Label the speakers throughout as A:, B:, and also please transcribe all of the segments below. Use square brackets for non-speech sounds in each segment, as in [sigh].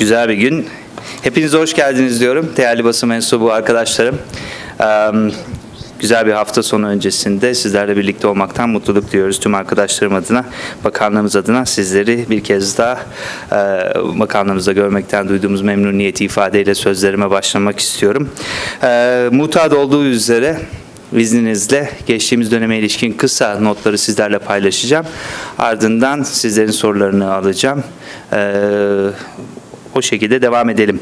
A: güzel bir gün. Hepinize hoş geldiniz diyorum değerli basın mensubu arkadaşlarım. Güzel bir hafta sonu öncesinde sizlerle birlikte olmaktan mutluluk duyuyoruz. Tüm arkadaşlarım adına, bakanlığımız adına sizleri bir kez daha bakanlığımızda görmekten duyduğumuz memnuniyeti ifadeyle sözlerime başlamak istiyorum. Mutat olduğu üzere izninizle geçtiğimiz döneme ilişkin kısa notları sizlerle paylaşacağım. Ardından sizlerin sorularını alacağım. Ee, o şekilde devam edelim.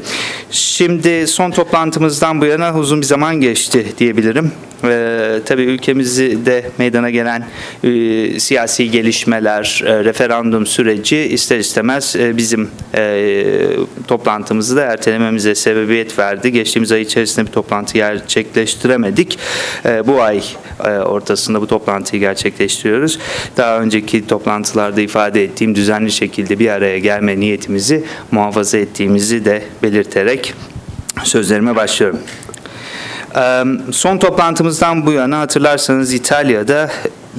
A: Şimdi son toplantımızdan bu yana uzun bir zaman geçti diyebilirim. Ee, tabii ülkemizi de meydana gelen e, siyasi gelişmeler, e, referandum süreci ister istemez e, bizim e, toplantımızı da ertelememize sebebiyet verdi. Geçtiğimiz ay içerisinde bir toplantı gerçekleştiremedik. E, bu ay e, ortasında bu toplantıyı gerçekleştiriyoruz. Daha önceki toplantılarda ifade ettiğim düzenli şekilde bir araya gelme niyetimizi muhafaza ettiğimizi de belirterek sözlerime başlıyorum. Son toplantımızdan bu yana hatırlarsanız İtalya'da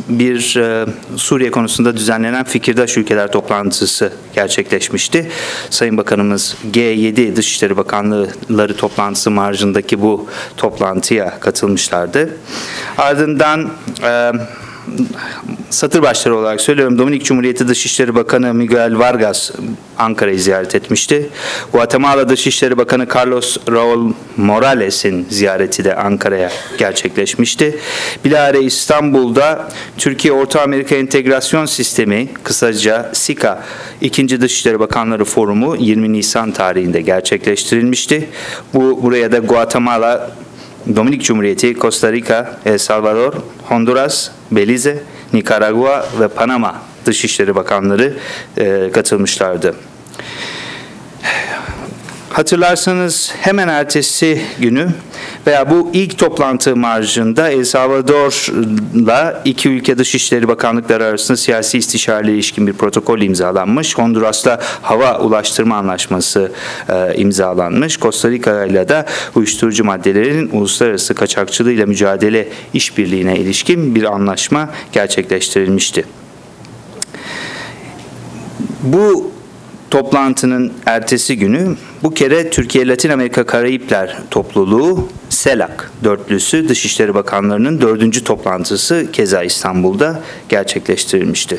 A: bir e, Suriye konusunda düzenlenen Fikirdaş Ülkeler toplantısı gerçekleşmişti. Sayın Bakanımız G7 Dışişleri Bakanlığı toplantısı marjındaki bu toplantıya katılmışlardı. Ardından e, satır başları olarak söylüyorum. Dominik Cumhuriyeti Dışişleri Bakanı Miguel Vargas Ankara'yı ziyaret etmişti. Guatemala Dışişleri Bakanı Carlos Raul Morales'in ziyareti de Ankara'ya gerçekleşmişti. Bilahare İstanbul'da Türkiye Orta Amerika Entegrasyon Sistemi kısaca SIKA 2. Dışişleri Bakanları Forumu 20 Nisan tarihinde gerçekleştirilmişti. Bu buraya da Guatemala Dominik Cumhuriyeti, Costa Rica, El Salvador, Honduras, Belize, Nikaragua ve Panama Dışişleri Bakanları e, katılmışlardı. Hatırlarsanız hemen ertesi günü veya bu ilk toplantı marjında El Salvador'la iki ülke Dışişleri Bakanlıkları arasında siyasi istişare ilişkin bir protokol imzalanmış. Honduras'ta hava ulaştırma anlaşması e, imzalanmış. Costa Rica ile de uyuşturucu maddelerin uluslararası kaçakçılığıyla mücadele işbirliğine ilişkin bir anlaşma gerçekleştirilmişti. Bu toplantının ertesi günü bu kere Türkiye Latin Amerika Karayipler Topluluğu SELAK dörtlüsü Dışişleri Bakanlarının dördüncü toplantısı keza İstanbul'da gerçekleştirilmişti.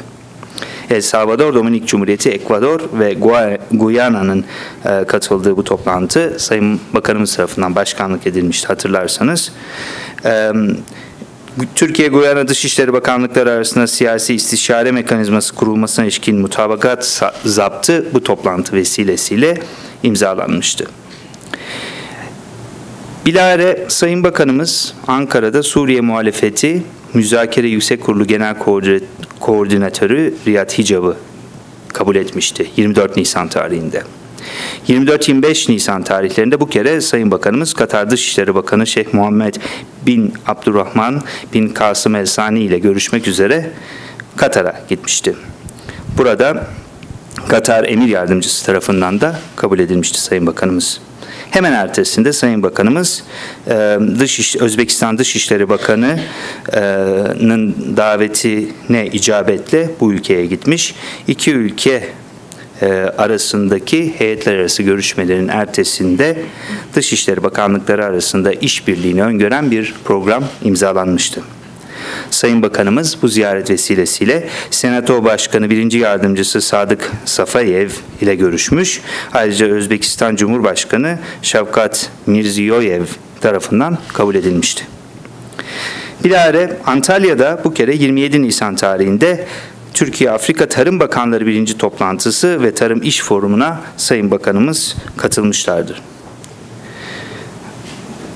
A: El Salvador, Dominik Cumhuriyeti, Ekvador ve Guyana'nın e, katıldığı bu toplantı Sayın Bakanımız tarafından başkanlık edilmişti hatırlarsanız. E, Türkiye Guyana Dışişleri Bakanlıkları arasında siyasi istişare mekanizması kurulmasına ilişkin mutabakat zaptı bu toplantı vesilesiyle imzalanmıştı. Bilare Sayın Bakanımız Ankara'da Suriye muhalefeti Müzakere Yüksek Kurulu Genel Koordinatörü Riyad Hicab'ı kabul etmişti 24 Nisan tarihinde. 24-25 Nisan tarihlerinde bu kere Sayın Bakanımız Katar Dışişleri Bakanı Şeyh Muhammed bin Abdurrahman bin Kasım El Sani ile görüşmek üzere Katar'a gitmişti. Burada Katar Emir Yardımcısı tarafından da kabul edilmişti Sayın Bakanımız. Hemen ertesinde Sayın Bakanımız e, Dış Özbekistan Dışişleri Bakanı'nın davetine icabetle bu ülkeye gitmiş. İki ülke arasındaki heyetler arası görüşmelerin ertesinde Dışişleri Bakanlıkları arasında işbirliğini öngören bir program imzalanmıştı. Sayın Bakanımız bu ziyaret vesilesiyle Senato Başkanı 1. Yardımcısı Sadık Safayev ile görüşmüş. Ayrıca Özbekistan Cumhurbaşkanı Şavkat Mirziyoyev tarafından kabul edilmişti. Bilahare Antalya'da bu kere 27 Nisan tarihinde Türkiye-Afrika Tarım Bakanları birinci toplantısı ve Tarım İş Forumu'na Sayın Bakanımız katılmışlardır.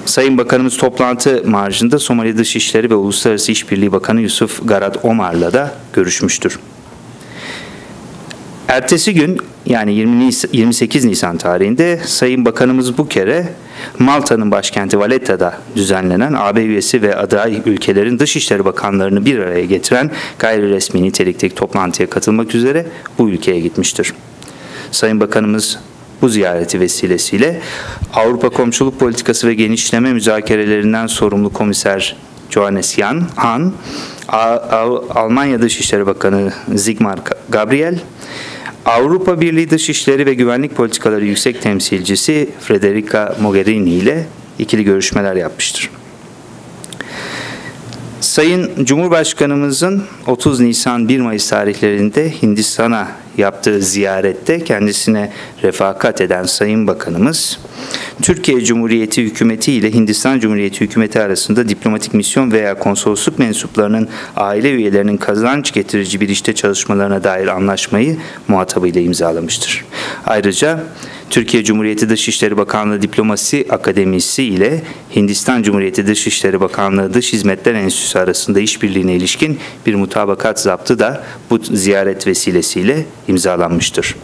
A: Sayın Bakanımız toplantı marjında Somali Dışişleri ve Uluslararası İşbirliği Bakanı Yusuf Garat Omar'la da görüşmüştür. Ertesi gün yani 20 Nisan, 28 Nisan tarihinde Sayın Bakanımız bu kere Malta'nın başkenti Valletta'da düzenlenen AB üyesi ve aday ülkelerin Dışişleri Bakanlarını bir araya getiren gayri resmi nitelikteki toplantıya katılmak üzere bu ülkeye gitmiştir. Sayın Bakanımız bu ziyareti vesilesiyle Avrupa Komşuluk Politikası ve Genişleme müzakerelerinden sorumlu komiser Johannes Jan Hahn, Almanya Dışişleri Bakanı Sigmar Gabriel, Avrupa Birliği Dışişleri ve Güvenlik Politikaları Yüksek Temsilcisi Federica Mogherini ile ikili görüşmeler yapmıştır. Sayın Cumhurbaşkanımızın 30 Nisan 1 Mayıs tarihlerinde Hindistan'a yaptığı ziyarette kendisine refakat eden Sayın Bakanımız, Türkiye Cumhuriyeti Hükümeti ile Hindistan Cumhuriyeti Hükümeti arasında diplomatik misyon veya konsolosluk mensuplarının aile üyelerinin kazanç getirici bir işte çalışmalarına dair anlaşmayı muhatabıyla imzalamıştır. Ayrıca Türkiye Cumhuriyeti Dışişleri Bakanlığı Diplomasi Akademisi ile Hindistan Cumhuriyeti Dışişleri Bakanlığı Dış Hizmetler Enstitüsü arasında işbirliğine ilişkin bir mutabakat zaptı da bu ziyaret vesilesiyle imzalanmıştır.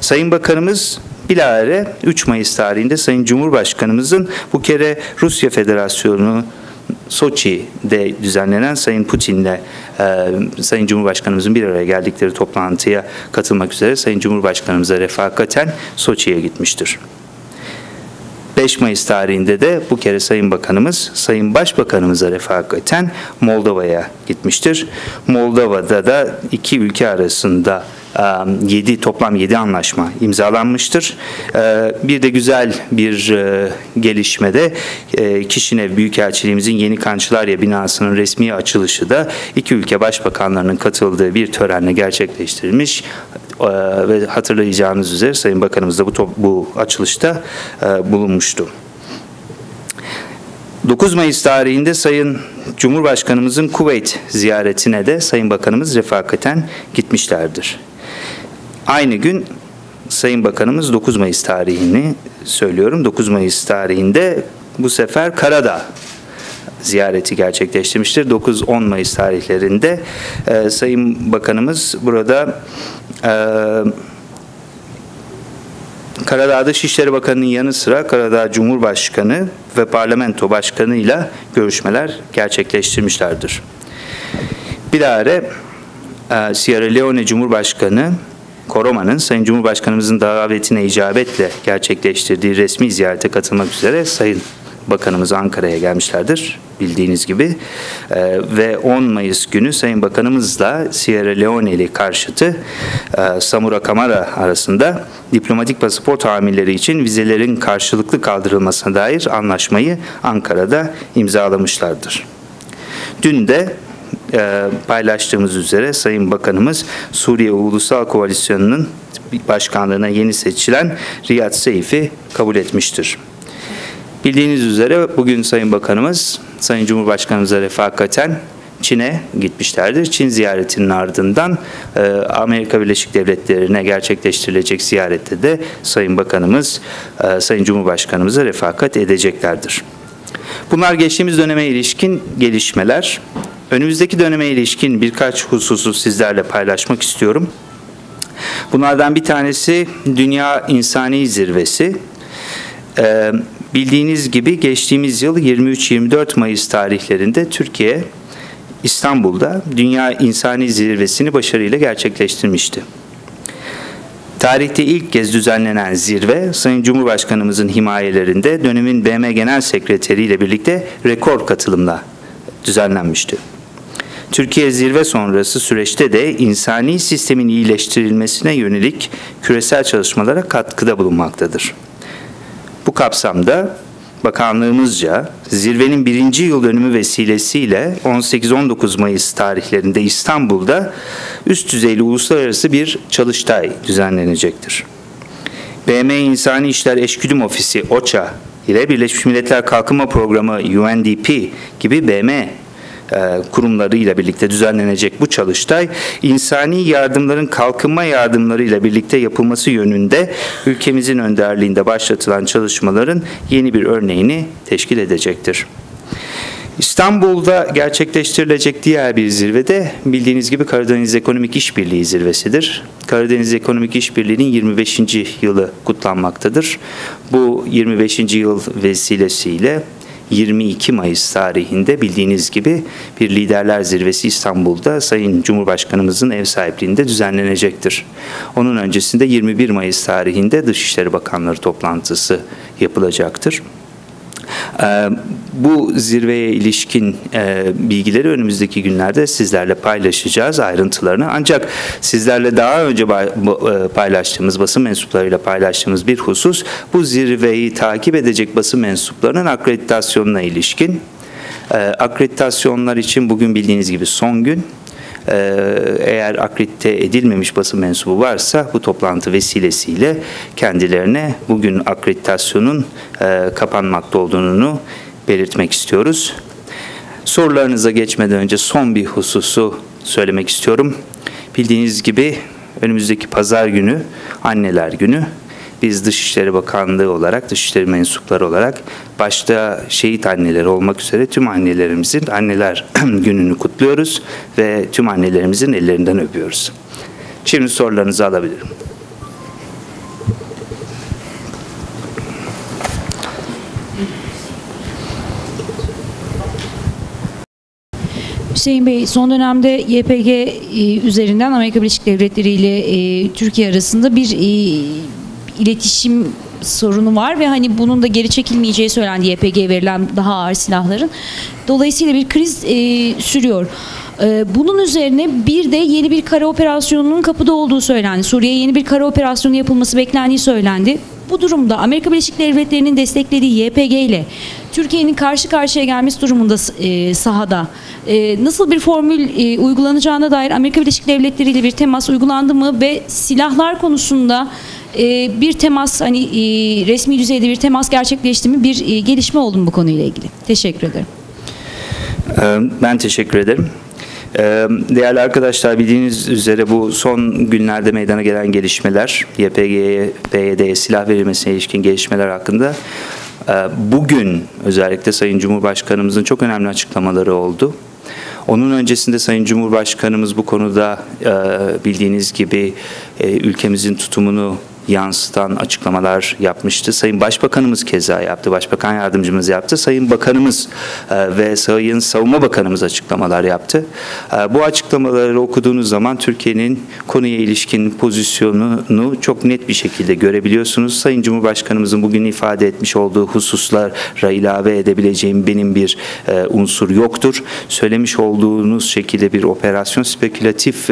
A: Sayın Bakanımız bilahare 3 Mayıs tarihinde Sayın Cumhurbaşkanımızın bu kere Rusya Federasyonu Soçi'de düzenlenen Sayın Putin'le e, Sayın Cumhurbaşkanımızın bir araya geldikleri toplantıya katılmak üzere Sayın Cumhurbaşkanımıza refakaten Soçi'ye gitmiştir. 5 Mayıs tarihinde de bu kere Sayın Bakanımız, Sayın Başbakanımıza refakaten Moldova'ya gitmiştir. Moldova'da da iki ülke arasında 7 toplam 7 anlaşma imzalanmıştır. Bir de güzel bir gelişmede Kişinev Büyükelçiliğimizin Yeni Kançılarya binasının resmi açılışı da iki ülke başbakanlarının katıldığı bir törenle gerçekleştirilmiş ve hatırlayacağınız üzere Sayın Bakanımız da bu, bu açılışta bulunmuştu. 9 Mayıs tarihinde Sayın Cumhurbaşkanımızın Kuveyt ziyaretine de Sayın Bakanımız refakaten gitmişlerdir. Aynı gün Sayın Bakanımız 9 Mayıs tarihini söylüyorum. 9 Mayıs tarihinde bu sefer Karadağ ziyareti gerçekleştirmiştir. 9-10 Mayıs tarihlerinde e, Sayın Bakanımız burada e, Karadağ Dışişleri Bakanı'nın yanı sıra Karadağ Cumhurbaşkanı ve Parlamento Başkanı ile görüşmeler gerçekleştirmişlerdir. Bilahare e, Sierra Leone Cumhurbaşkanı Koroma'nın Sayın Cumhurbaşkanımızın davetine icabetle gerçekleştirdiği resmi ziyarete katılmak üzere Sayın Bakanımız Ankara'ya gelmişlerdir bildiğiniz gibi ee, ve 10 Mayıs günü Sayın Bakanımızla Sierra Leone'li karşıtı e, Samura Kamara arasında diplomatik pasaport hamilleri için vizelerin karşılıklı kaldırılmasına dair anlaşmayı Ankara'da imzalamışlardır. Dün de e, paylaştığımız üzere Sayın Bakanımız Suriye Ulusal Koalisyonu'nun başkanlığına yeni seçilen Riyad Seyfi kabul etmiştir. Bildiğiniz üzere bugün Sayın Bakanımız Sayın Cumhurbaşkanımıza refakaten Çin'e gitmişlerdir. Çin ziyaretinin ardından e, Amerika Birleşik Devletleri'ne gerçekleştirilecek ziyarette de Sayın Bakanımız, e, Sayın Cumhurbaşkanımıza refakat edeceklerdir. Bunlar geçtiğimiz döneme ilişkin gelişmeler. Önümüzdeki döneme ilişkin birkaç hususu sizlerle paylaşmak istiyorum. Bunlardan bir tanesi Dünya İnsani Zirvesi. Ee, bildiğiniz gibi geçtiğimiz yıl 23-24 Mayıs tarihlerinde Türkiye İstanbul'da Dünya İnsani Zirvesini başarıyla gerçekleştirmişti. Tarihte ilk kez düzenlenen zirve Sayın Cumhurbaşkanımızın himayelerinde dönemin BM Genel Sekreteri ile birlikte rekor katılımla düzenlenmişti. Türkiye zirve sonrası süreçte de insani sistemin iyileştirilmesine yönelik küresel çalışmalara katkıda bulunmaktadır. Bu kapsamda bakanlığımızca zirvenin birinci yıl dönümü vesilesiyle 18-19 Mayıs tarihlerinde İstanbul'da üst düzeyli uluslararası bir çalıştay düzenlenecektir. BM İnsani İşler Eşgüdüm Ofisi OÇA ile Birleşmiş Milletler Kalkınma Programı UNDP gibi BM e, kurumlarıyla birlikte düzenlenecek bu çalıştay insani yardımların kalkınma yardımlarıyla birlikte yapılması yönünde ülkemizin önderliğinde başlatılan çalışmaların yeni bir örneğini teşkil edecektir. İstanbul'da gerçekleştirilecek diğer bir zirve de bildiğiniz gibi Karadeniz Ekonomik İşbirliği zirvesidir. Karadeniz Ekonomik İşbirliği'nin 25. yılı kutlanmaktadır. Bu 25. yıl vesilesiyle 22 Mayıs tarihinde bildiğiniz gibi bir liderler zirvesi İstanbul'da Sayın Cumhurbaşkanımızın ev sahipliğinde düzenlenecektir. Onun öncesinde 21 Mayıs tarihinde Dışişleri Bakanları toplantısı yapılacaktır. E, bu zirveye ilişkin e, bilgileri önümüzdeki günlerde sizlerle paylaşacağız ayrıntılarını. Ancak sizlerle daha önce paylaştığımız basın mensuplarıyla paylaştığımız bir husus bu zirveyi takip edecek basın mensuplarının akreditasyonuna ilişkin. Akreditasyonlar için bugün bildiğiniz gibi son gün ee, eğer akredite edilmemiş basın mensubu varsa bu toplantı vesilesiyle kendilerine bugün akreditasyonun e, kapanmakta olduğunu belirtmek istiyoruz. Sorularınıza geçmeden önce son bir hususu söylemek istiyorum. Bildiğiniz gibi önümüzdeki pazar günü Anneler Günü biz Dışişleri Bakanlığı olarak, Dışişleri mensupları olarak başta şehit anneleri olmak üzere tüm annelerimizin anneler [clears throat] gününü kutluyoruz ve tüm annelerimizin ellerinden öpüyoruz. Şimdi sorularınızı alabilirim.
B: Hüseyin Bey son dönemde YPG e, üzerinden Amerika Birleşik Devletleri ile e, Türkiye arasında bir e, iletişim sorunu var ve hani bunun da geri çekilmeyeceği söylendi YPG verilen daha ağır silahların. Dolayısıyla bir kriz e, sürüyor. E, bunun üzerine bir de yeni bir kara operasyonunun kapıda olduğu söylendi. Suriye'ye yeni bir kara operasyonu yapılması beklendiği söylendi. Bu durumda Amerika Birleşik Devletleri'nin desteklediği YPG ile Türkiye'nin karşı karşıya gelmesi durumunda e, sahada e, nasıl bir formül e, uygulanacağına dair Amerika Birleşik Devletleri ile bir temas uygulandı mı ve silahlar konusunda e, bir temas hani e, resmi düzeyde bir temas gerçekleşti mi bir e, gelişme oldu mu bu konuyla ilgili? Teşekkür ederim.
A: Ben teşekkür ederim. Değerli arkadaşlar bildiğiniz üzere bu son günlerde meydana gelen gelişmeler, YPG'ye, PYD'ye silah verilmesine ilişkin gelişmeler hakkında bugün özellikle Sayın Cumhurbaşkanımızın çok önemli açıklamaları oldu. Onun öncesinde Sayın Cumhurbaşkanımız bu konuda bildiğiniz gibi ülkemizin tutumunu yansıtan açıklamalar yapmıştı. Sayın Başbakanımız keza yaptı, Başbakan Yardımcımız yaptı, Sayın Bakanımız e, ve Sayın Savunma Bakanımız açıklamalar yaptı. E, bu açıklamaları okuduğunuz zaman Türkiye'nin konuya ilişkin pozisyonunu çok net bir şekilde görebiliyorsunuz. Sayın Cumhurbaşkanımızın bugün ifade etmiş olduğu hususlara ilave edebileceğim benim bir e, unsur yoktur. Söylemiş olduğunuz şekilde bir operasyon spekülatif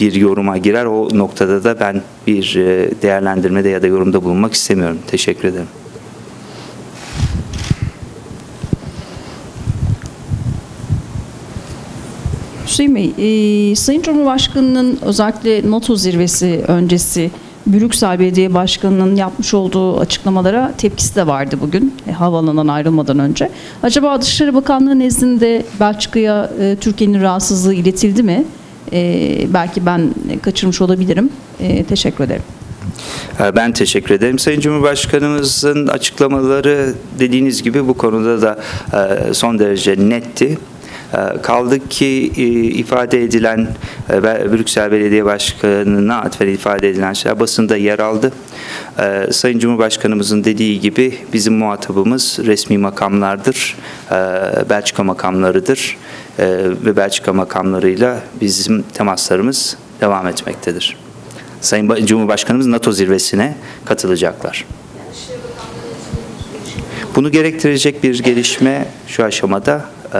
A: bir yoruma girer. O noktada da ben bir değerlendirmede ya da yorumda bulunmak istemiyorum. Teşekkür ederim.
C: Hüseyin Bey, e, Sayın Cumhurbaşkanı'nın özellikle NATO zirvesi öncesi Brüksel Belediye Başkanı'nın yapmış olduğu açıklamalara tepkisi de vardı bugün e, havaalanından ayrılmadan önce. Acaba Dışişleri Bakanlığı nezdinde Belçika'ya e, Türkiye'nin rahatsızlığı iletildi mi? E, belki ben kaçırmış olabilirim. E, teşekkür ederim.
A: Ee, ben teşekkür ederim. Sayın Cumhurbaşkanımızın açıklamaları dediğiniz gibi bu konuda da e, son derece netti. E, kaldı ki e, ifade edilen Brüksel Belediye Başkanı'na atfen ifade edilen şeyler basında yer aldı. Sayın Cumhurbaşkanımızın dediği gibi bizim muhatabımız resmi makamlardır, Belçika makamlarıdır ve Belçika makamlarıyla bizim temaslarımız devam etmektedir. Sayın Cumhurbaşkanımız NATO zirvesine katılacaklar. Bunu gerektirecek bir gelişme şu aşamada e,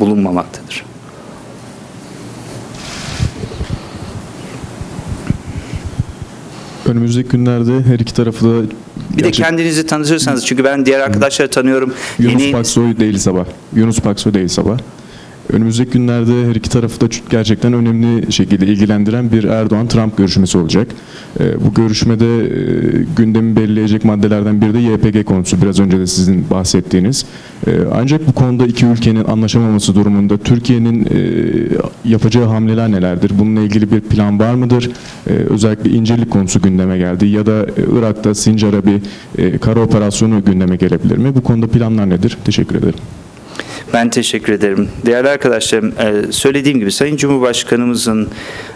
A: bulunmamaktadır.
D: Önümüzdeki günlerde her iki tarafı da
A: bir de kendinizi tanıtırsanız çünkü ben diğer arkadaşları tanıyorum.
D: Yunus Yeni... Paksoy değil sabah. Yunus Paksoy değil sabah. Önümüzdeki günlerde her iki tarafı da gerçekten önemli şekilde ilgilendiren bir Erdoğan-Trump görüşmesi olacak. Ee, bu görüşmede e, gündemi belirleyecek maddelerden biri de YPG konusu. Biraz önce de sizin bahsettiğiniz. Ee, ancak bu konuda iki ülkenin anlaşamaması durumunda Türkiye'nin e, yapacağı hamleler nelerdir? Bununla ilgili bir plan var mıdır? Ee, özellikle incelik konusu gündeme geldi. Ya da e, Irak'ta Sincar'a bir kara operasyonu gündeme gelebilir mi? Bu konuda planlar nedir? Teşekkür ederim.
A: Ben teşekkür ederim. Değerli arkadaşlarım, e, söylediğim gibi Sayın Cumhurbaşkanımızın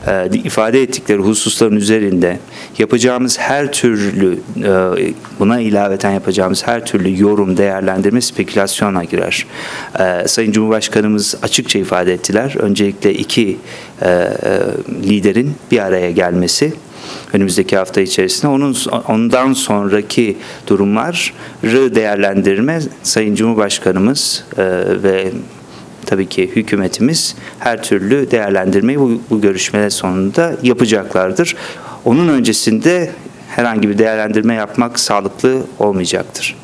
A: e, ifade ettikleri hususların üzerinde yapacağımız her türlü, e, buna ilaveten yapacağımız her türlü yorum, değerlendirme spekülasyona girer. Sayın Cumhurbaşkanımız açıkça ifade ettiler. Öncelikle iki liderin bir araya gelmesi, önümüzdeki hafta içerisinde. Onun ondan sonraki durumları değerlendirme Sayın Cumhurbaşkanımız e, ve tabii ki hükümetimiz her türlü değerlendirmeyi bu, bu görüşmeler sonunda yapacaklardır. Onun öncesinde herhangi bir değerlendirme yapmak sağlıklı olmayacaktır.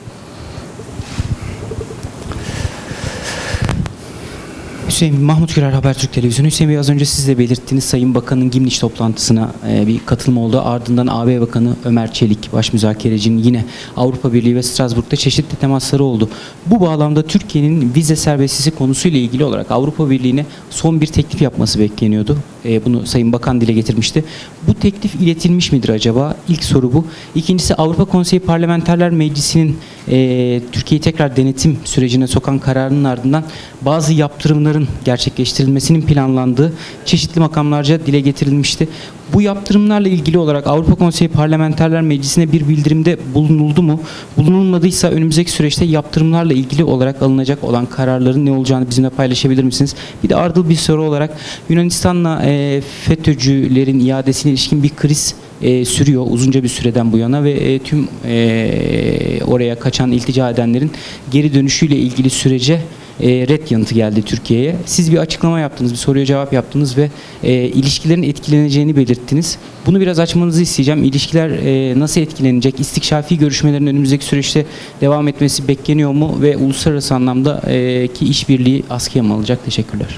E: Hüseyin Mahmut Gürer Habertürk Televizyonu. Hüseyin Bey az önce siz de belirttiniz Sayın Bakan'ın Gimniş toplantısına e, bir katılım oldu. Ardından AB Bakanı Ömer Çelik, baş müzakerecinin yine Avrupa Birliği ve Strasbourg'da çeşitli temasları oldu. Bu bağlamda Türkiye'nin vize serbestisi konusuyla ilgili olarak Avrupa Birliği'ne son bir teklif yapması bekleniyordu. E, bunu Sayın Bakan dile getirmişti. Bu teklif iletilmiş midir acaba? İlk soru bu. İkincisi Avrupa Konseyi Parlamenterler Meclisi'nin e, Türkiye'yi tekrar denetim sürecine sokan kararının ardından bazı yaptırımların gerçekleştirilmesinin planlandığı çeşitli makamlarca dile getirilmişti. Bu yaptırımlarla ilgili olarak Avrupa Konseyi Parlamenterler Meclisi'ne bir bildirimde bulunuldu mu? Bulunulmadıysa önümüzdeki süreçte yaptırımlarla ilgili olarak alınacak olan kararların ne olacağını bizimle paylaşabilir misiniz? Bir de ardıl bir soru olarak Yunanistan'la e, FETÖ'cülerin iadesine ilişkin bir kriz e, sürüyor uzunca bir süreden bu yana ve e, tüm e, oraya kaçan iltica edenlerin geri dönüşüyle ilgili sürece e, red yanıtı geldi Türkiye'ye. Siz bir açıklama yaptınız, bir soruya cevap yaptınız ve e, ilişkilerin etkileneceğini belirttiniz. Bunu biraz açmanızı isteyeceğim. İlişkiler e, nasıl etkilenecek? İstikşafi görüşmelerin önümüzdeki süreçte devam etmesi bekleniyor mu ve uluslararası anlamda e, ki işbirliği askıya mı alacak? Teşekkürler.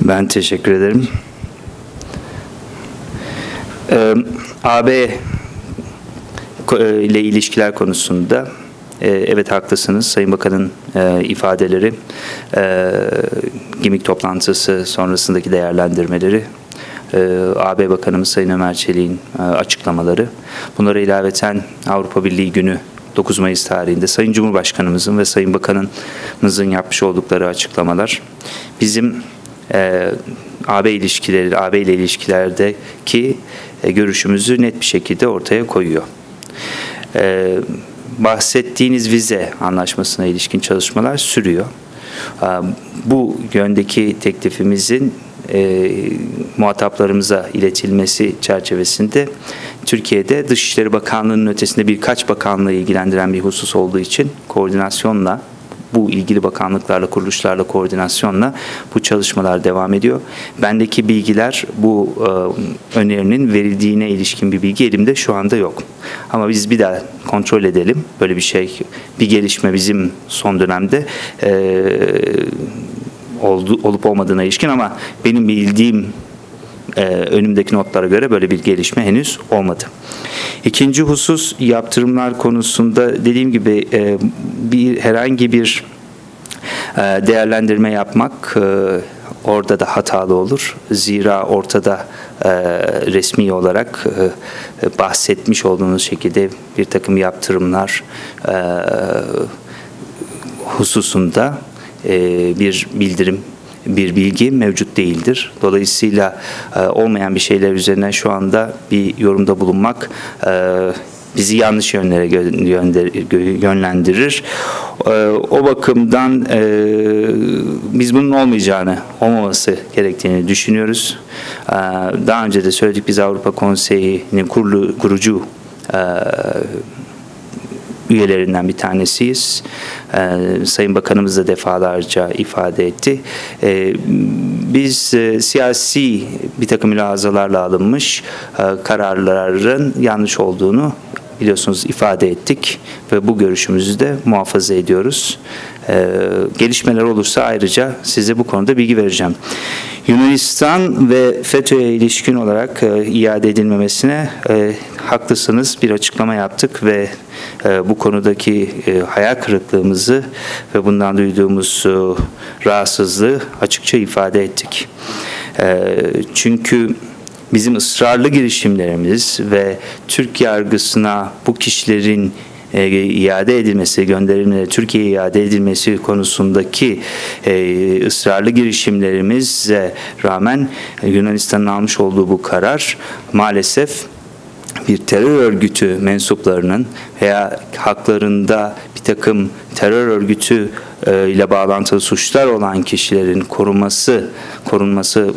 A: Ben teşekkür ederim. Ee, AB ile ilişkiler konusunda evet haklısınız Sayın Bakan'ın e, ifadeleri, e, GİMİK toplantısı sonrasındaki değerlendirmeleri, e, AB Bakanımız Sayın Ömer Çelik'in e, açıklamaları, bunlara ilaveten Avrupa Birliği Günü 9 Mayıs tarihinde Sayın Cumhurbaşkanımızın ve Sayın Bakanımızın yapmış oldukları açıklamalar bizim e, AB ilişkileri, AB ile ilişkilerdeki e, görüşümüzü net bir şekilde ortaya koyuyor. E, bahsettiğiniz vize anlaşmasına ilişkin çalışmalar sürüyor. Bu yöndeki teklifimizin e, muhataplarımıza iletilmesi çerçevesinde Türkiye'de Dışişleri Bakanlığı'nın ötesinde birkaç bakanlığı ilgilendiren bir husus olduğu için koordinasyonla bu ilgili bakanlıklarla, kuruluşlarla koordinasyonla bu çalışmalar devam ediyor. Bendeki bilgiler bu e, önerinin verildiğine ilişkin bir bilgi elimde şu anda yok. Ama biz bir daha kontrol edelim. Böyle bir şey, bir gelişme bizim son dönemde e, oldu, olup olmadığına ilişkin ama benim bildiğim e, önümdeki notlara göre böyle bir gelişme henüz olmadı. İkinci husus yaptırımlar konusunda dediğim gibi e, bir herhangi bir e, değerlendirme yapmak e, orada da hatalı olur. Zira ortada e, resmi olarak e, bahsetmiş olduğunuz şekilde bir takım yaptırımlar e, hususunda e, bir bildirim bir bilgi mevcut değildir. Dolayısıyla e, olmayan bir şeyler üzerine şu anda bir yorumda bulunmak e, bizi yanlış yönlere yönlendirir. E, o bakımdan biz bunun olmayacağını, olmaması gerektiğini düşünüyoruz. Daha önce de söyledik biz Avrupa Konseyi'nin kurucu üyelerinden bir tanesiyiz. Ee, Sayın Bakanımız da defalarca ifade etti. Ee, biz e, siyasi bir takım mülahazalarla alınmış e, kararların yanlış olduğunu biliyorsunuz ifade ettik ve bu görüşümüzü de muhafaza ediyoruz. Ee, gelişmeler olursa ayrıca size bu konuda bilgi vereceğim. Yunanistan ve FETÖ'ye ilişkin olarak e, iade edilmemesine e, haklısınız bir açıklama yaptık ve e, bu konudaki e, hayal kırıklığımızı ve bundan duyduğumuz e, rahatsızlığı açıkça ifade ettik. E, çünkü bizim ısrarlı girişimlerimiz ve Türk yargısına bu kişilerin e, iade edilmesi, gönderilmeleri, Türkiye'ye iade edilmesi konusundaki e, ısrarlı girişimlerimize rağmen Yunanistan'ın almış olduğu bu karar maalesef bir terör örgütü mensuplarının veya haklarında bir takım terör örgütü e, ile bağlantılı suçlar olan kişilerin korunması korunması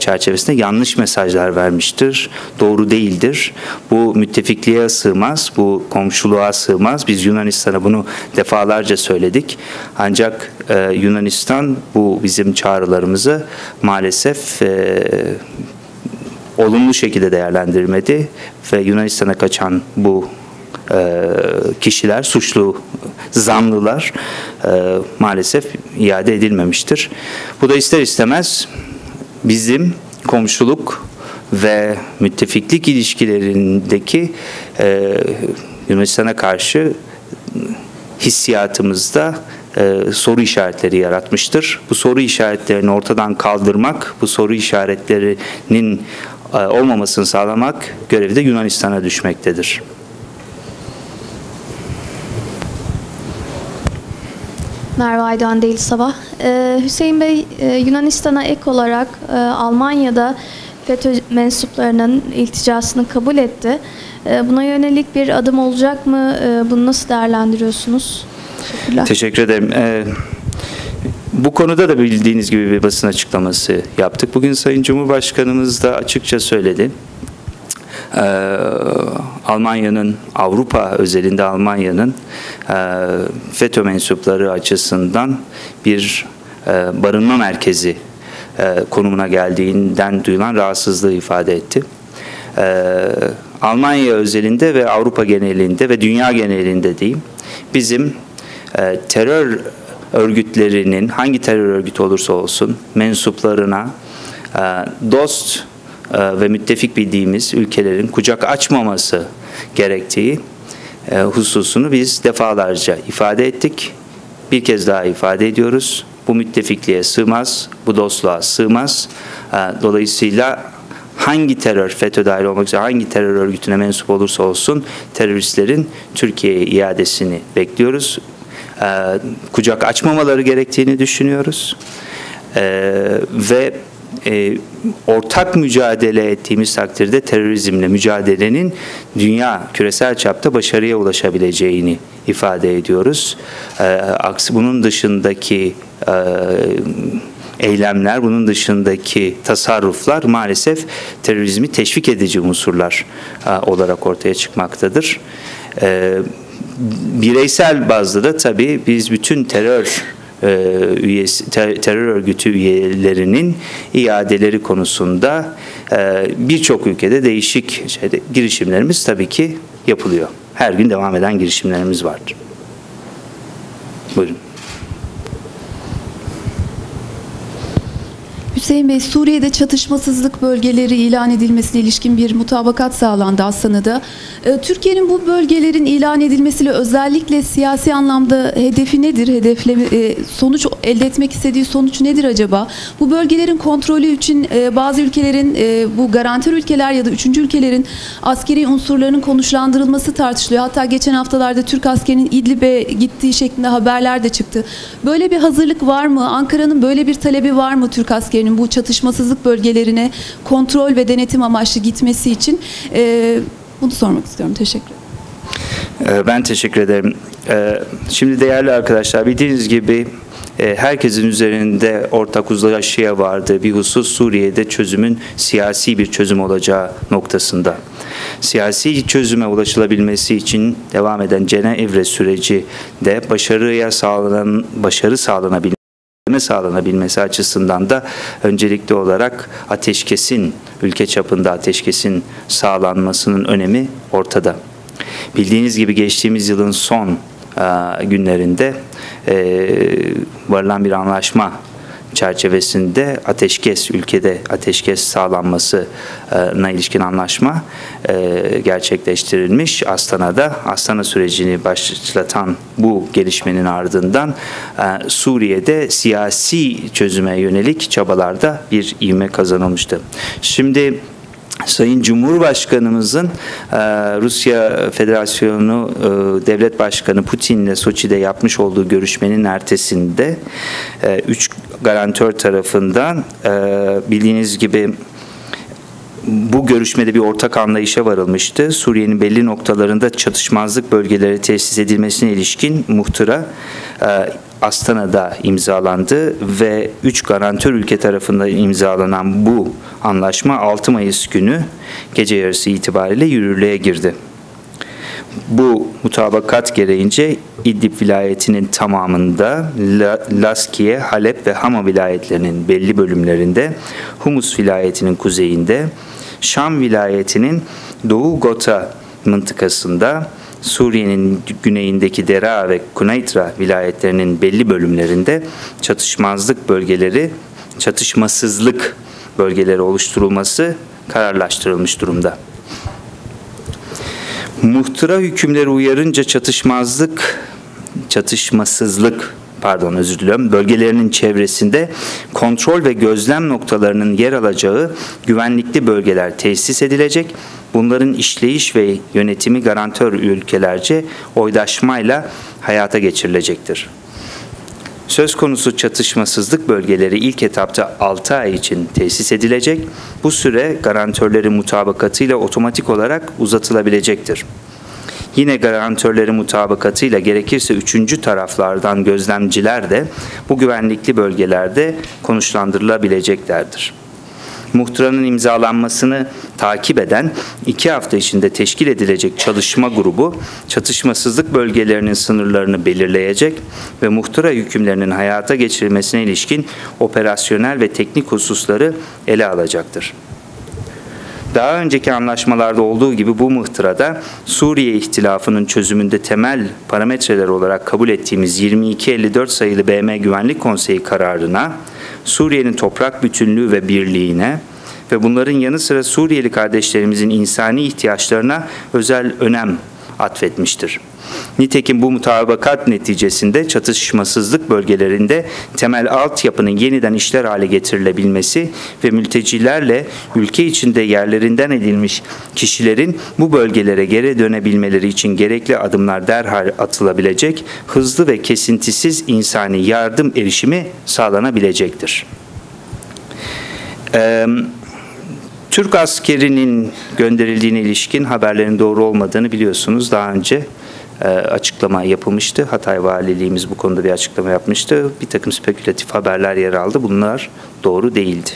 A: çerçevesinde yanlış mesajlar vermiştir. Doğru değildir. Bu müttefikliğe sığmaz, bu komşuluğa sığmaz. Biz Yunanistan'a bunu defalarca söyledik. Ancak e, Yunanistan bu bizim çağrılarımızı maalesef e, olumlu şekilde değerlendirmedi ve Yunanistan'a kaçan bu e, kişiler, suçlu zanlılar e, maalesef iade edilmemiştir. Bu da ister istemez bizim komşuluk ve müttefiklik ilişkilerindeki e, Yunanistan'a karşı hissiyatımızda e, soru işaretleri yaratmıştır. Bu soru işaretlerini ortadan kaldırmak, bu soru işaretlerinin e, olmamasını sağlamak görevi de Yunanistan'a düşmektedir.
F: Merve Aydoğan değil sabah. Ee, Hüseyin Bey e, Yunanistan'a ek olarak e, Almanya'da FETÖ mensuplarının ilticasını kabul etti. E, buna yönelik bir adım olacak mı? E, bunu nasıl değerlendiriyorsunuz?
A: Teşekkürler. Teşekkür ederim. Ee, bu konuda da bildiğiniz gibi bir basın açıklaması yaptık. Bugün Sayın Cumhurbaşkanımız da açıkça söyledi. Ee, Almanya'nın, Avrupa özelinde Almanya'nın FETÖ mensupları açısından bir barınma merkezi konumuna geldiğinden duyulan rahatsızlığı ifade etti. Almanya özelinde ve Avrupa genelinde ve dünya genelinde diyeyim bizim terör örgütlerinin hangi terör örgütü olursa olsun mensuplarına dost ve müttefik bildiğimiz ülkelerin kucak açmaması gerektiği e, hususunu biz defalarca ifade ettik. Bir kez daha ifade ediyoruz. Bu müttefikliğe sığmaz, bu dostluğa sığmaz. E, dolayısıyla hangi terör, FETÖ dahil olmak üzere hangi terör örgütüne mensup olursa olsun teröristlerin Türkiye'ye iadesini bekliyoruz. Kucak açmamaları gerektiğini düşünüyoruz. Ve e, ortak mücadele ettiğimiz takdirde terörizmle mücadelenin dünya küresel çapta başarıya ulaşabileceğini ifade ediyoruz. E, aksi bunun dışındaki e, eylemler, bunun dışındaki tasarruflar maalesef terörizmi teşvik edici unsurlar e, olarak ortaya çıkmaktadır. E, bireysel bazda da tabii biz bütün terör üyesi, ter, terör örgütü üyelerinin iadeleri konusunda e, birçok ülkede değişik şeyde, girişimlerimiz tabii ki yapılıyor. Her gün devam eden girişimlerimiz vardır. Buyurun.
G: Hüseyin Bey, Suriye'de çatışmasızlık bölgeleri ilan edilmesine ilişkin bir mutabakat sağlandı Aslanı'da. Ee, Türkiye'nin bu bölgelerin ilan edilmesiyle özellikle siyasi anlamda hedefi nedir? Hedefleme, e, sonuç elde etmek istediği sonuç nedir acaba? Bu bölgelerin kontrolü için e, bazı ülkelerin e, bu garantör ülkeler ya da üçüncü ülkelerin askeri unsurlarının konuşlandırılması tartışılıyor. Hatta geçen haftalarda Türk askerinin İdlib'e gittiği şeklinde haberler de çıktı. Böyle bir hazırlık var mı? Ankara'nın böyle bir talebi var mı Türk askerinin bu çatışmasızlık bölgelerine kontrol ve denetim amaçlı gitmesi için? E, bunu sormak istiyorum. Teşekkür ederim.
A: Ee, ben teşekkür ederim. Ee, şimdi değerli arkadaşlar bildiğiniz gibi e, herkesin üzerinde ortak uzlaşıya vardığı bir husus Suriye'de çözümün siyasi bir çözüm olacağı noktasında. Siyasi çözüme ulaşılabilmesi için devam eden Cenevre süreci de başarıya sağlanan başarı sağlanabilmesi sağlanabilmesi açısından da öncelikli olarak ateşkesin, ülke çapında ateşkesin sağlanmasının önemi ortada. Bildiğiniz gibi geçtiğimiz yılın son günlerinde varılan bir anlaşma çerçevesinde ateşkes ülkede ateşkes sağlanmasına ilişkin anlaşma e, gerçekleştirilmiş. Astana'da Astana sürecini başlatan bu gelişmenin ardından e, Suriye'de siyasi çözüme yönelik çabalarda bir ivme kazanılmıştı. Şimdi Sayın Cumhurbaşkanımızın e, Rusya Federasyonu e, Devlet Başkanı Putin'le Soçi'de yapmış olduğu görüşmenin ertesinde e, üç garantör tarafından bildiğiniz gibi bu görüşmede bir ortak anlayışa varılmıştı. Suriye'nin belli noktalarında çatışmazlık bölgeleri tesis edilmesine ilişkin muhtıra Astana'da imzalandı ve 3 garantör ülke tarafından imzalanan bu anlaşma 6 Mayıs günü gece yarısı itibariyle yürürlüğe girdi. Bu mutabakat gereğince İdlib vilayetinin tamamında, Laskiye, Halep ve Hama vilayetlerinin belli bölümlerinde, Humus vilayetinin kuzeyinde, Şam vilayetinin Doğu Gota mıntıkasında, Suriye'nin güneyindeki Dera ve Kunaytra vilayetlerinin belli bölümlerinde çatışmazlık bölgeleri, çatışmasızlık bölgeleri oluşturulması kararlaştırılmış durumda. Muhtıra hükümleri uyarınca çatışmazlık, çatışmasızlık pardon özür diliyorum bölgelerinin çevresinde kontrol ve gözlem noktalarının yer alacağı güvenlikli bölgeler tesis edilecek. Bunların işleyiş ve yönetimi garantör ülkelerce oydaşmayla hayata geçirilecektir. Söz konusu çatışmasızlık bölgeleri ilk etapta 6 ay için tesis edilecek. Bu süre garantörlerin mutabakatıyla otomatik olarak uzatılabilecektir. Yine garantörleri mutabakatıyla gerekirse üçüncü taraflardan gözlemciler de bu güvenlikli bölgelerde konuşlandırılabileceklerdir muhtıranın imzalanmasını takip eden iki hafta içinde teşkil edilecek çalışma grubu çatışmasızlık bölgelerinin sınırlarını belirleyecek ve muhtıra hükümlerinin hayata geçirilmesine ilişkin operasyonel ve teknik hususları ele alacaktır. Daha önceki anlaşmalarda olduğu gibi bu mıhtırada Suriye ihtilafının çözümünde temel parametreler olarak kabul ettiğimiz 2254 sayılı BM Güvenlik Konseyi kararına Suriye'nin toprak bütünlüğü ve birliğine ve bunların yanı sıra Suriyeli kardeşlerimizin insani ihtiyaçlarına özel önem atfetmiştir. Nitekim bu mutabakat neticesinde çatışmasızlık bölgelerinde temel altyapının yeniden işler hale getirilebilmesi ve mültecilerle ülke içinde yerlerinden edilmiş kişilerin bu bölgelere geri dönebilmeleri için gerekli adımlar derhal atılabilecek, hızlı ve kesintisiz insani yardım erişimi sağlanabilecektir. Ee, Türk askerinin gönderildiğine ilişkin haberlerin doğru olmadığını biliyorsunuz. Daha önce e, açıklama yapılmıştı. Hatay Valiliğimiz bu konuda bir açıklama yapmıştı. Bir takım spekülatif haberler yer aldı. Bunlar doğru değildi.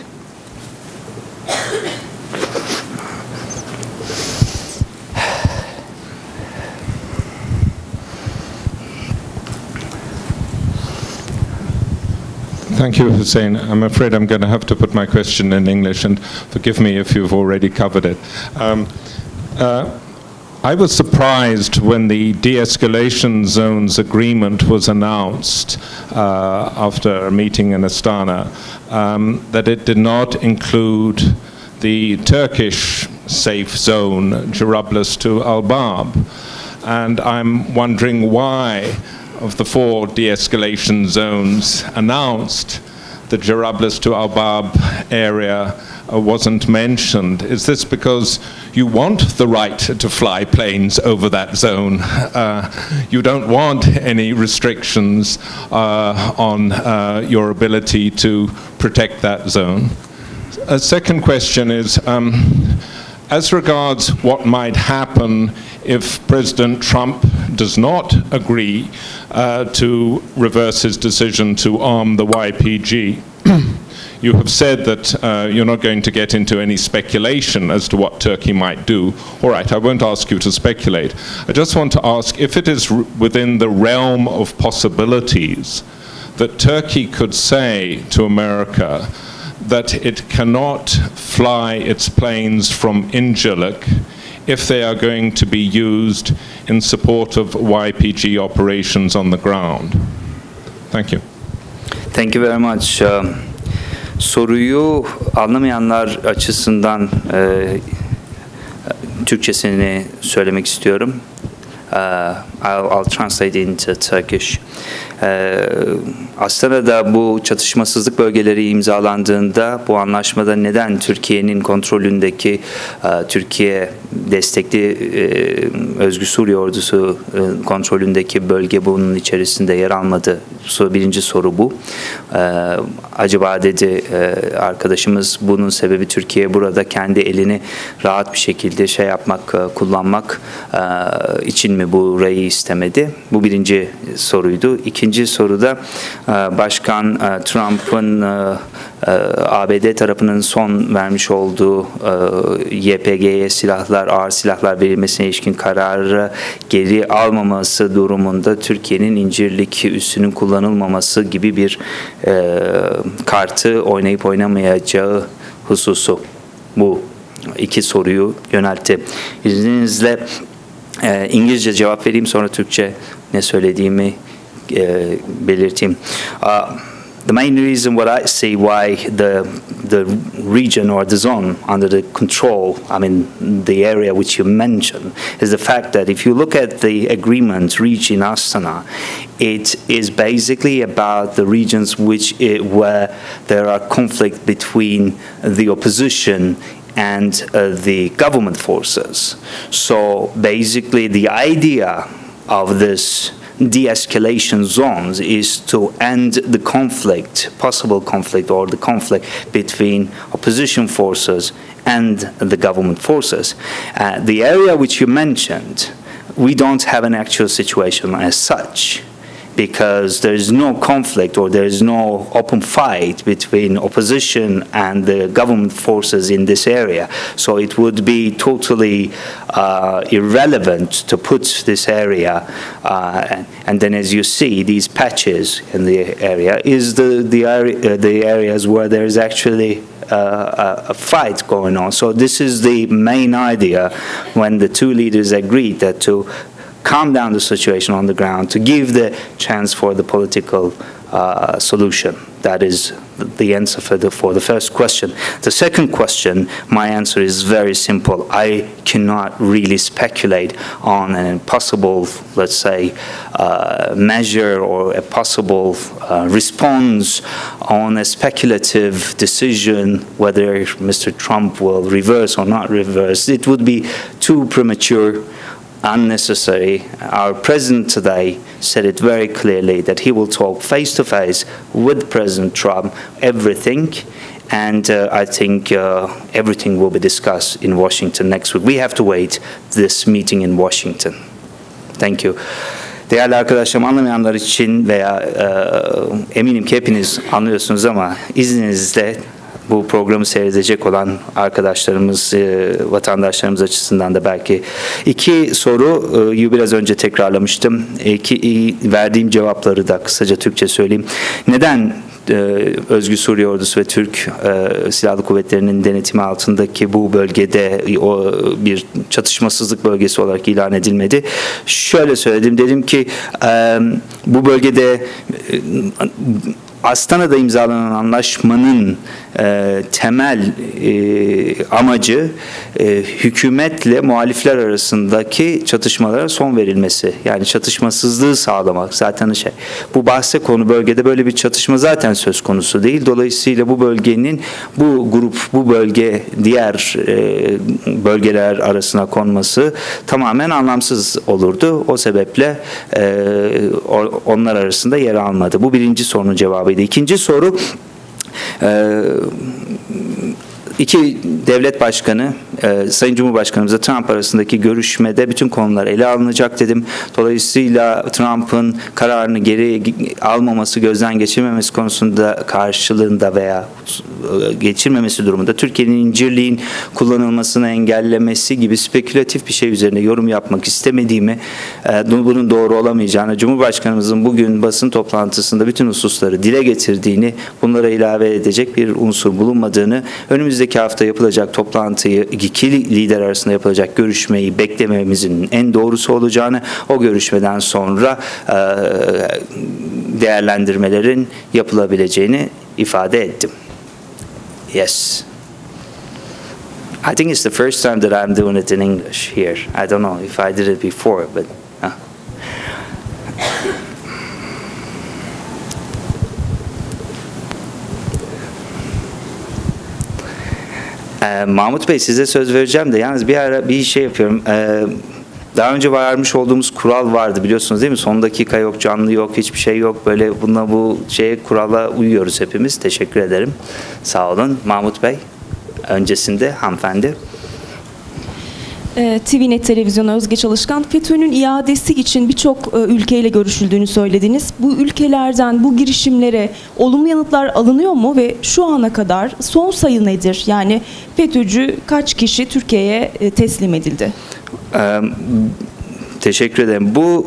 H: Thank you, Hussein. I'm afraid I'm going to have to put my question in English, and forgive me if you've already covered it. Um, uh, I was surprised when the de-escalation zones agreement was announced uh, after a meeting in Astana um, that it did not include the Turkish safe zone, Jarablus to Al-Bab. And I'm wondering why of the four de-escalation zones announced, the Jarablus to Al-Bab area uh, wasn't mentioned. Is this because you want the right to fly planes over that zone? Uh, you don't want any restrictions uh, on uh, your ability to protect that zone? A second question is, um, as regards what might happen if President Trump does not agree uh, to reverse his decision to arm the YPG. [clears throat] you have said that uh, you're not going to get into any speculation as to what Turkey might do. All right, I won't ask you to speculate. I just want to ask if it is within the realm of possibilities that Turkey could say to America, that it cannot fly its planes from Incirlik if they are going to be used in support of YPG operations on the ground. Thank you.
A: Thank you very much. Uh, soruyu anlamayanlar açısından e, Türkçesini söylemek istiyorum. Uh, I'll, I'll translate into Turkish. Ee, Astana'da bu çatışmasızlık bölgeleri imzalandığında bu anlaşmada neden Türkiye'nin kontrolündeki e, Türkiye destekli e, Özgür Suriye ordusu e, kontrolündeki bölge bunun içerisinde yer almadı? Birinci soru bu. E, acaba dedi e, arkadaşımız bunun sebebi Türkiye burada kendi elini rahat bir şekilde şey yapmak, e, kullanmak e, için mi burayı istemedi. Bu birinci soruydu. İkinci soruda e, Başkan e, Trump'ın e, ABD tarafının son vermiş olduğu YPG'ye silahlar, ağır silahlar verilmesine ilişkin kararı geri almaması durumunda Türkiye'nin incirlik üssünün kullanılmaması gibi bir kartı oynayıp oynamayacağı hususu bu iki soruyu yöneltti. İzninizle e, İngilizce cevap vereyim sonra Türkçe ne söylediğimi e, belirteyim. Uh, the main reason what I see why the the region or the zone under the control, I mean the area which you mentioned, is the fact that if you look at the agreement reached in Astana, it is basically about the regions which it, where there are conflict between the opposition and uh, the government forces. So basically, the idea of this de-escalation zones is to end the conflict, possible conflict, or the conflict between opposition forces and the government forces. Uh, the area which you mentioned, we don't have an actual situation as such because there is no conflict or there is no open fight between opposition and the government forces in this area. So it would be totally uh, irrelevant to put this area, uh, and, then as you see, these patches in the area is the, the, uh, the areas where there is actually uh, a fight going on. So this is the main idea when the two leaders agreed that to calm down the situation on the ground, to give the chance for the political uh, solution. That is the answer for the, for the first question. The second question, my answer is very simple. I cannot really speculate on an impossible, let's say, uh, measure or a possible uh, response on a speculative decision whether Mr. Trump will reverse or not reverse. It would be too premature unnecessary. Our president today said it very clearly that he will talk face to face with President Trump everything. And uh, I think uh, everything will be discussed in Washington next week. We have to wait this meeting in Washington. Thank you. Değerli arkadaşlarım anlamayanlar için veya e, eminim ki hepiniz anlıyorsunuz ama izninizle bu programı seyredecek olan arkadaşlarımız, e, vatandaşlarımız açısından da belki iki soru e, biraz önce tekrarlamıştım. İki, verdiğim cevapları da kısaca Türkçe söyleyeyim. Neden e, Özgür Suriye Ordusu ve Türk Silahlı Kuvvetleri'nin denetimi altındaki bu bölgede o bir çatışmasızlık bölgesi olarak ilan edilmedi. Şöyle söyledim, dedim ki bu bölgede Astana'da imzalanan anlaşmanın e, temel e, amacı e, hükümetle muhalifler arasındaki çatışmalara son verilmesi. Yani çatışmasızlığı sağlamak zaten şey. Bu bahse konu bölgede böyle bir çatışma zaten söz konusu değil. Dolayısıyla bu bölgenin bu grup, bu bölge diğer bölgeler arasına konması tamamen anlamsız olurdu. O sebeple onlar arasında yer almadı. Bu birinci sorunun cevabıydı. İkinci soru iki devlet başkanı e, Sayın Cumhurbaşkanımızla Trump arasındaki görüşmede bütün konular ele alınacak dedim. Dolayısıyla Trump'ın kararını geri almaması, gözden geçirmemesi konusunda karşılığında veya geçirmemesi durumunda Türkiye'nin incirliğin kullanılmasını engellemesi gibi spekülatif bir şey üzerine yorum yapmak istemediğimi, e, bunun doğru olamayacağını, Cumhurbaşkanımızın bugün basın toplantısında bütün hususları dile getirdiğini, bunlara ilave edecek bir unsur bulunmadığını, önümüzdeki hafta yapılacak toplantıyı iki lider arasında yapılacak görüşmeyi beklememizin en doğrusu olacağını, o görüşmeden sonra e, değerlendirmelerin yapılabileceğini ifade ettim. Yes. I think it's the first time that I'm doing it in English here. I don't know if I did it before, but. Uh. Ee, Mahmut Bey size söz vereceğim de yalnız bir ara bir şey yapıyorum. Ee, daha önce vermiş olduğumuz kural vardı biliyorsunuz değil mi? Son dakika yok, canlı yok, hiçbir şey yok. Böyle buna bu şeye kurala uyuyoruz hepimiz. Teşekkür ederim. Sağ olun. Mahmut Bey öncesinde hanımefendi.
I: Ee, TVNet Televizyonu Özge Çalışkan, FETÖ'nün iadesi için birçok e, ülkeyle görüşüldüğünü söylediniz. Bu ülkelerden bu girişimlere olumlu yanıtlar alınıyor mu ve şu ana kadar son sayı nedir? Yani FETÖ'cü kaç kişi Türkiye'ye e, teslim edildi?
A: Teşekkür ederim. Bu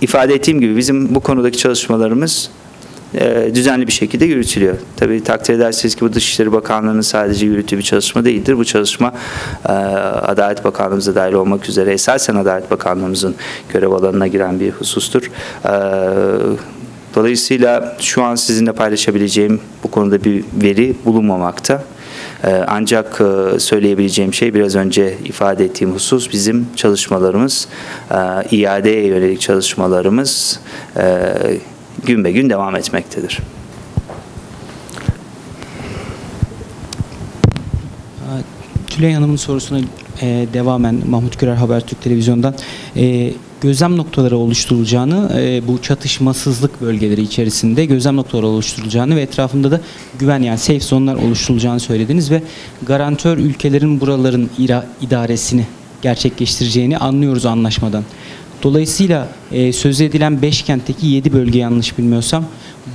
A: ifade ettiğim gibi bizim bu konudaki çalışmalarımız e, düzenli bir şekilde yürütülüyor. Tabii takdir edersiniz ki bu Dışişleri Bakanlığı'nın sadece yürüttüğü bir çalışma değildir. Bu çalışma e, Adalet Bakanlığımıza dahil olmak üzere esasen Adalet Bakanlığımızın görev alanına giren bir husustur. E, Dolayısıyla şu an sizinle paylaşabileceğim bu konuda bir veri bulunmamakta. Ancak söyleyebileceğim şey biraz önce ifade ettiğim husus bizim çalışmalarımız, iadeye yönelik çalışmalarımız gün be gün devam etmektedir.
E: Tülay Hanım'ın sorusuna e, devamen Mahmut Gürer Habertürk Televizyon'dan e, gözlem noktaları oluşturulacağını, e, bu çatışmasızlık bölgeleri içerisinde gözlem noktaları oluşturulacağını ve etrafında da güven yani safe zone'lar oluşturulacağını söylediniz ve garantör ülkelerin buraların ira, idaresini gerçekleştireceğini anlıyoruz anlaşmadan. Dolayısıyla e, söz edilen 5 kentteki 7 bölge yanlış bilmiyorsam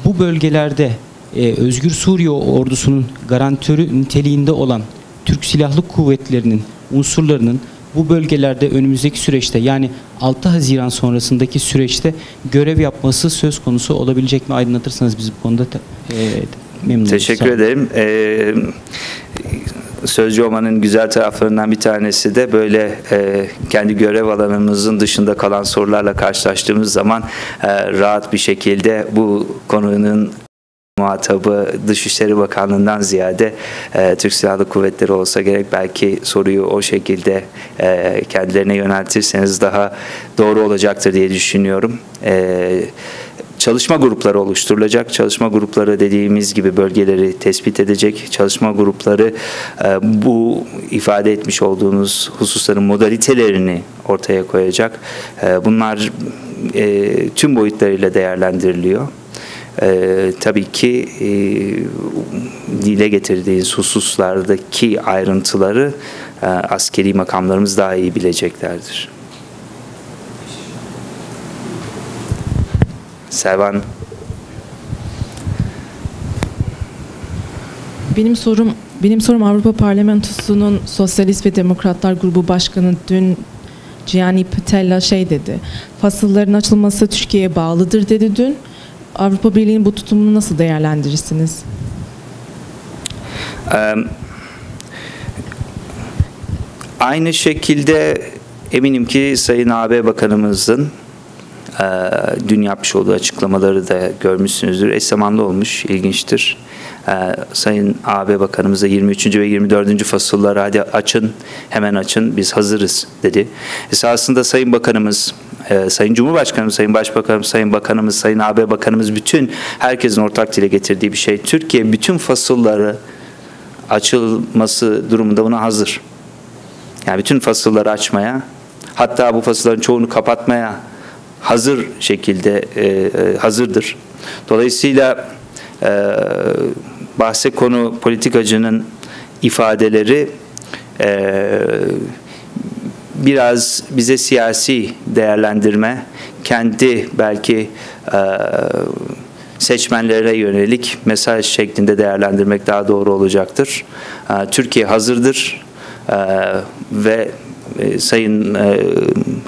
E: bu bölgelerde e, Özgür Suriye ordusunun garantörü niteliğinde olan Türk Silahlı Kuvvetleri'nin unsurlarının bu bölgelerde önümüzdeki süreçte yani 6 Haziran sonrasındaki süreçte görev yapması söz konusu olabilecek mi aydınlatırsanız biz bu konuda te- e, memnun oluruz.
A: Teşekkür ederim. Ee, sözcü olmanın güzel taraflarından bir tanesi de böyle e, kendi görev alanımızın dışında kalan sorularla karşılaştığımız zaman e, rahat bir şekilde bu konunun muhatabı Dışişleri Bakanlığı'ndan ziyade e, Türk Silahlı Kuvvetleri olsa gerek belki soruyu o şekilde e, kendilerine yöneltirseniz daha doğru olacaktır diye düşünüyorum. E, Çalışma grupları oluşturulacak. Çalışma grupları dediğimiz gibi bölgeleri tespit edecek. Çalışma grupları e, bu ifade etmiş olduğunuz hususların modalitelerini ortaya koyacak. E, bunlar e, tüm boyutlarıyla değerlendiriliyor. Ee, tabii ki e, dile getirdiğiniz hususlardaki ayrıntıları e, askeri makamlarımız daha iyi bileceklerdir. Servan
J: Benim sorum benim sorum Avrupa Parlamentosu'nun Sosyalist ve Demokratlar Grubu Başkanı dün Gianni Pittella şey dedi. Fasılların açılması Türkiye'ye bağlıdır dedi dün. Avrupa Birliği'nin bu tutumunu nasıl değerlendirirsiniz?
A: Ee, Aynı şekilde eminim ki Sayın AB Bakanımızın dün yapmış olduğu açıklamaları da görmüşsünüzdür. Eş zamanlı olmuş, ilginçtir. E, Sayın AB Bakanımız da 23. ve 24. fasılları hadi açın, hemen açın, biz hazırız dedi. Esasında Sayın Bakanımız, e, Sayın Cumhurbaşkanımız, Sayın Başbakanımız, Sayın Bakanımız, Sayın AB Bakanımız bütün herkesin ortak dile getirdiği bir şey. Türkiye bütün fasılları açılması durumunda buna hazır. Yani bütün fasılları açmaya, hatta bu fasılların çoğunu kapatmaya hazır şekilde e, e, hazırdır. Dolayısıyla e, bahse konu politikacının ifadeleri e, biraz bize siyasi değerlendirme, kendi belki e, seçmenlere yönelik mesaj şeklinde değerlendirmek daha doğru olacaktır. E, Türkiye hazırdır e, ve e, Sayın e,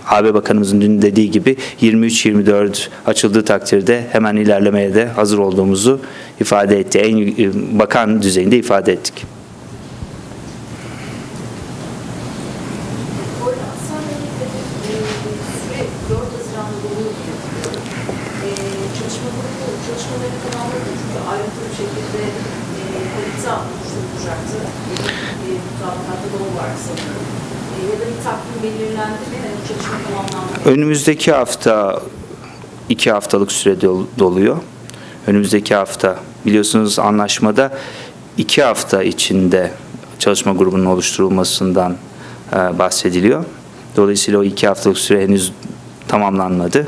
A: AB Bakanımızın dün dediği gibi 23-24 açıldığı takdirde hemen ilerlemeye de hazır olduğumuzu ifade etti. En e, bakan düzeyinde ifade ettik.
K: çalışma grubu çalışmalarını tamamladı çünkü ayrıntılı bir şekilde e, harita oluşturulacaktı. E, mutabakatta da o var sanırım. E, ya da bir takvim belirlendi mi? Yani çalışma tamamlandı mı?
A: Önümüzdeki hafta iki haftalık süre dol- doluyor. Önümüzdeki hafta biliyorsunuz anlaşmada iki hafta içinde çalışma grubunun oluşturulmasından e, bahsediliyor. Dolayısıyla o iki haftalık süre henüz tamamlanmadı.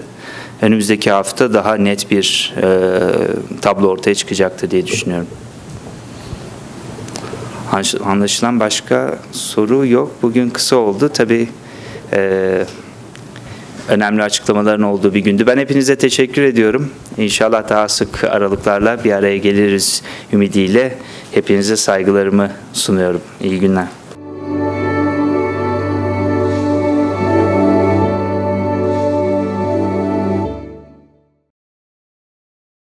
A: Önümüzdeki hafta daha net bir e, tablo ortaya çıkacaktır diye düşünüyorum. Anlaşılan başka soru yok. Bugün kısa oldu. Tabii e, önemli açıklamaların olduğu bir gündü. Ben hepinize teşekkür ediyorum. İnşallah daha sık aralıklarla bir araya geliriz ümidiyle. Hepinize saygılarımı sunuyorum. İyi günler.